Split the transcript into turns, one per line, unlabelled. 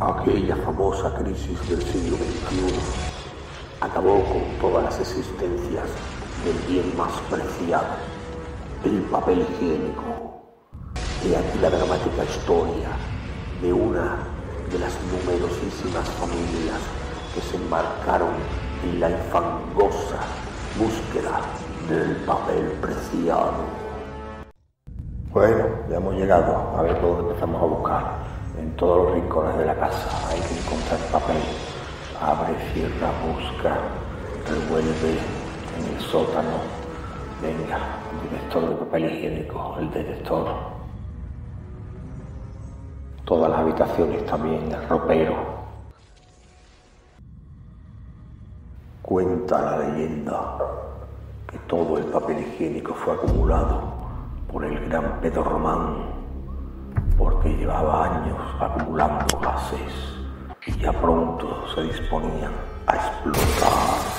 Aquella famosa crisis del siglo XXI acabó con todas las existencias del bien más preciado, el papel higiénico. He aquí la dramática historia de una de las numerosísimas familias que se embarcaron en la infangosa búsqueda del papel preciado. Bueno, ya hemos llegado a ver dónde empezamos a buscar. En todos los rincones de la casa hay que encontrar papel. Abre, cierra, busca, revuelve en el sótano. Venga, detector de papel higiénico, el detector. Todas las habitaciones también, el ropero. Cuenta la leyenda que todo el papel higiénico fue acumulado por el gran Pedro Román, porque llevaba años acumulando gases y ya pronto se disponían a explotar.